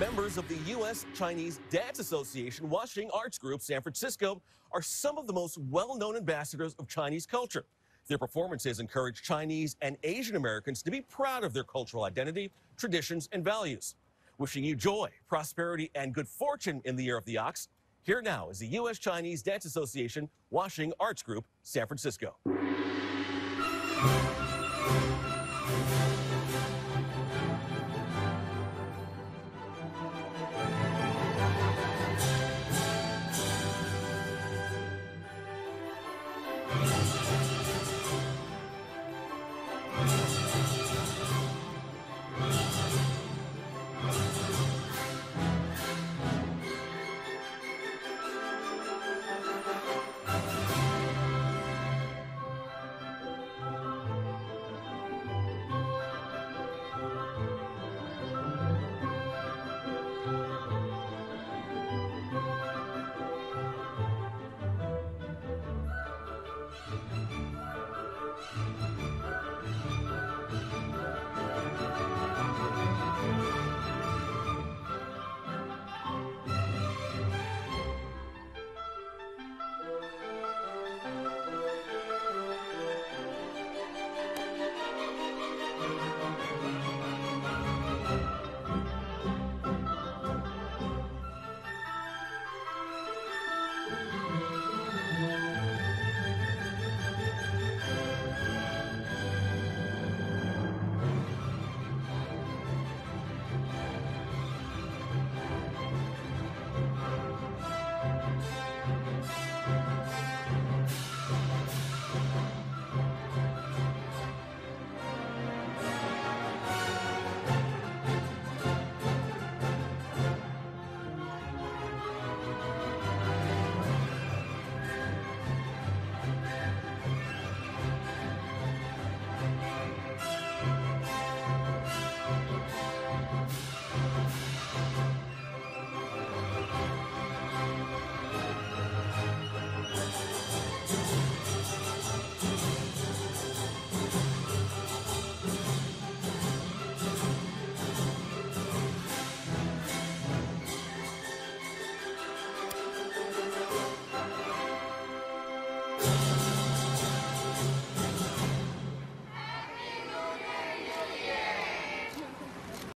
Members of the U.S. Chinese Dance Association Huaxing Arts Group San Francisco are some of the most well known ambassadors of Chinese culture. Their performances encourage Chinese and Asian Americans to be proud of their cultural identity, traditions, and values. Wishing you joy, prosperity, and good fortune in the year of the ox. Here now is the U.S. Chinese Dance Association Huaxing Arts Group San Francisco.